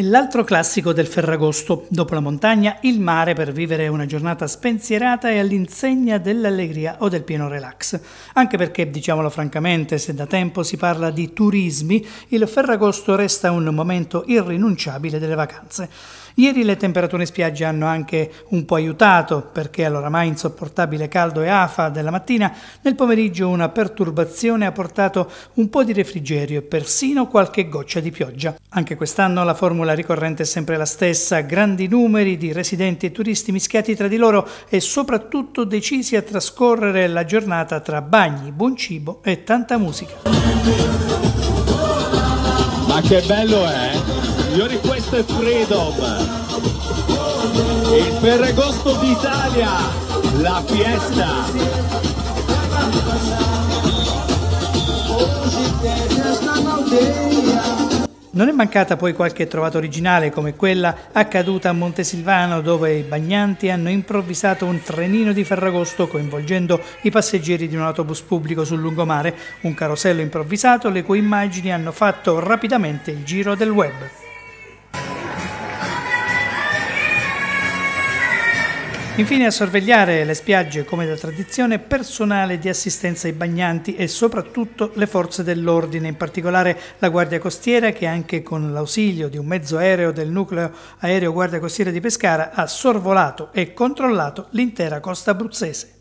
È l'altro classico del Ferragosto. Dopo la montagna, il mare per vivere una giornata spensierata e all'insegna dell'allegria o del pieno relax. Anche perché, diciamolo francamente, se da tempo si parla di turismi, il Ferragosto resta un momento irrinunciabile delle vacanze. Ieri le temperature in spiaggia hanno anche un po' aiutato perché all'oramai insopportabile caldo e afa della mattina, nel pomeriggio una perturbazione ha portato un po' di refrigerio e persino qualche goccia di pioggia. Anche quest'anno la formula ricorrente è sempre la stessa, grandi numeri di residenti e turisti mischiati tra di loro e soprattutto decisi a trascorrere la giornata tra bagni, buon cibo e tanta musica. Ma che bello è! Signori, questo è Freedom. Il Ferragosto d'Italia, la fiesta. Non è mancata poi qualche trovata originale come quella accaduta a Montesilvano dove i bagnanti hanno improvvisato un trenino di Ferragosto coinvolgendo i passeggeri di un autobus pubblico sul lungomare, un carosello improvvisato le cui immagini hanno fatto rapidamente il giro del web. Infine a sorvegliare le spiagge come da tradizione personale di assistenza ai bagnanti e soprattutto le forze dell'ordine, in particolare la Guardia Costiera che anche con l'ausilio di un mezzo aereo del nucleo aereo Guardia Costiera di Pescara ha sorvolato e controllato l'intera costa abruzzese.